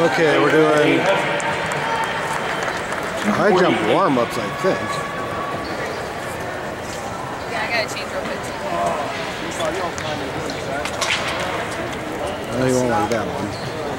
Okay, we're doing high jump warm-ups, I think. Yeah, I gotta change real quick. Oh, you won't like that one.